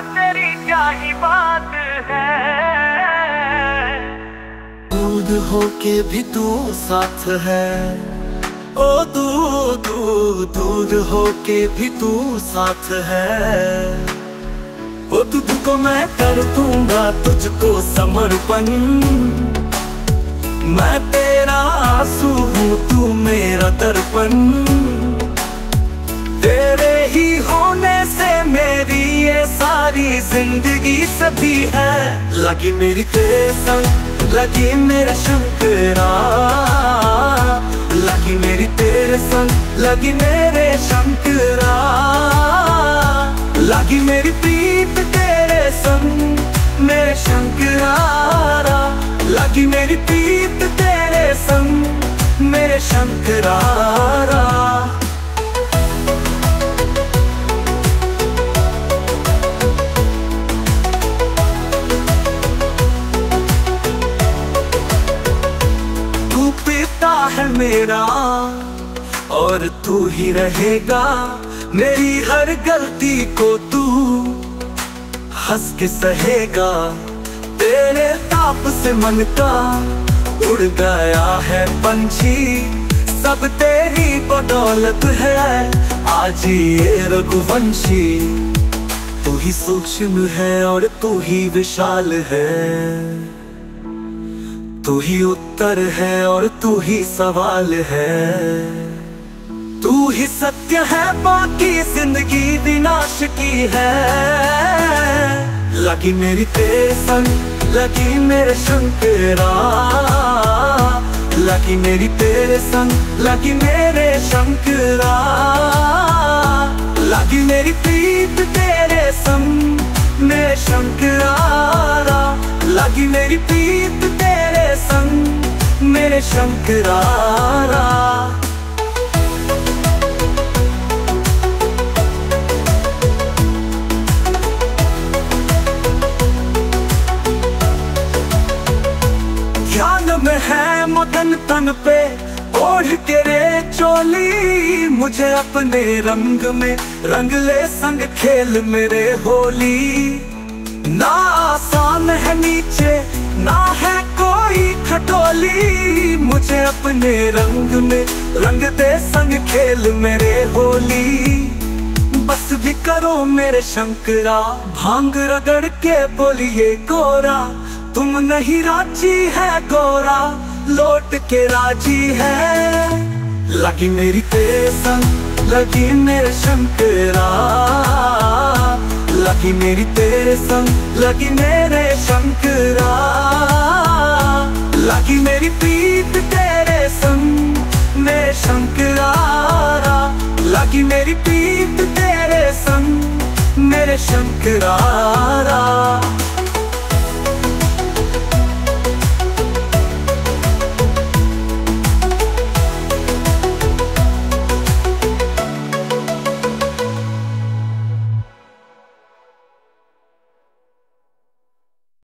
तेरी क्या ही बात है। दूध हो के भी तू साथ है। ओ दूध दूध हो के भी तू साथ है। वो दूध को मैं कर दूँगा तुझको समर्पण। मैं तेरा आँसू हूँ, तू मेरा दर्पण। ज़िंदगी सभी है। लगी मेरी तेरे संग लगी मेरा शंकरा। लगी मेरी तेरे संग लगी मेरे शंकरा। लगी मेरी प्रीत तेरे संग, मेरे शंकरारा लगी मेरी प्रीत तेरे संग, मेरे शंकरारा मेरा और तू ही रहेगा। मेरी हर गलती को तू हंस के सहेगा। तेरे ताप से मन का उड़ गया है पंछी। सब तेरी बदौलत है। आज ये रघुवंशी, तू ही सूक्ष्म है और तू ही विशाल है। तू ही उत्तर है और तू ही सवाल है। तू ही सत्य है, बाकी ज़िंदगी विनाश की है। लगी मेरी तेरे संग लगी मेरे शंकरा। लगी मेरी तेरे संग लगी मेरे शंकरा। लगी मेरी प्रीत तेरे संग, मेरे शंकरारा लगी मेरी प्रीत संग मेरे शंकरारा। में है मदन तन पे, ओढ़ के रे चोली। मुझे अपने रंग में, रंग ले संग खेल मेरे होली। ना आसान है नीचे खटोली मुझे अपने रंग में रंग दे संग खेल मेरे होली। बस भी करो मेरे शंकरा, भाँग रगड़ के बोलिए गोरा तुम नहीं राज़ी है गोरा, लौट के राज़ी है। लगी मेरी तेरे संग लगी मेरे शंकरा। लगी मेरी तेरे संग लगी मेरे शंकरा। लगी मेरी प्रीत तेरे संग मैं शंकरारा। लगी मेरी प्रीत तेरे संग मेरे शंकरारा।